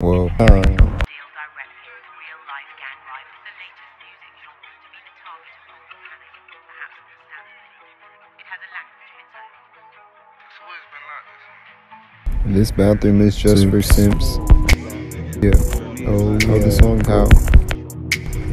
Well, uh, Deal directly with real-life gang life. The latest music genre to be the target of public panic, perhaps understandably. It has a language of its own. It's always been like this. this bathroom is just for simps. Yeah. Oh, oh the song how.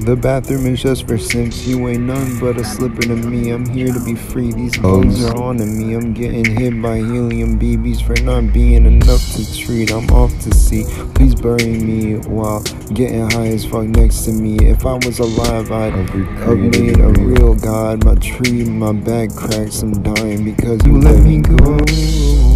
The bathroom is just for simps. You ain't none but a slipper to me. I'm here to be free. These bugs are on to me. I'm getting hit by helium BBs for not being enough to treat. I'm off to sea. Please bury me while getting high as fuck next to me. If I was alive, I'd have made a real god. My tree, my back cracks. I'm dying because you let me go.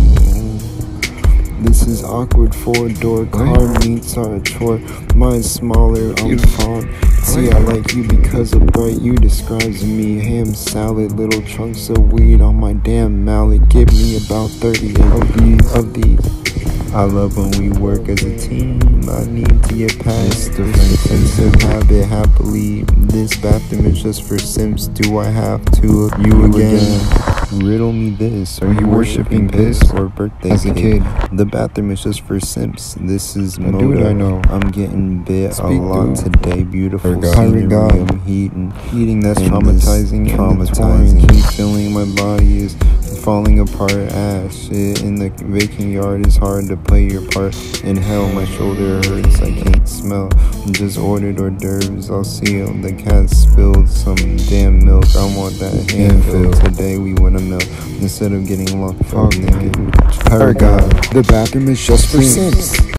This is awkward four door car meets are a chore. Mine's smaller, I'm fond. See, I like you because of bright you describes me. Ham salad, little chunks of weed on my damn mallet. Give me about 30 of these. Of these. I love when we work as a team. I need to get past the offensive habit happily. This bathroom is just for simps. Do I have to of you again? Riddle me this. Are you worshiping piss or birthday As a cake? kid. The bathroom is just for simps. This is dude, I know. I'm getting bit Speak, a lot dude. today. Beautiful God. scenery. God. I'm heating, heating that's And traumatizing. this Traumatizing. traumatizing. Keep feeling my body is falling apart. Ass shit in the vacant yard is hard to play your part. In hell, my shoulder hurts. I can't smell. I just ordered hors d'oeuvres. I'll see 'em. The cat spilled some damn milk. I want that hand filled. Today we want a milk instead of getting locked up Fuck, naked. Pirate God. The bathroom is just for simps.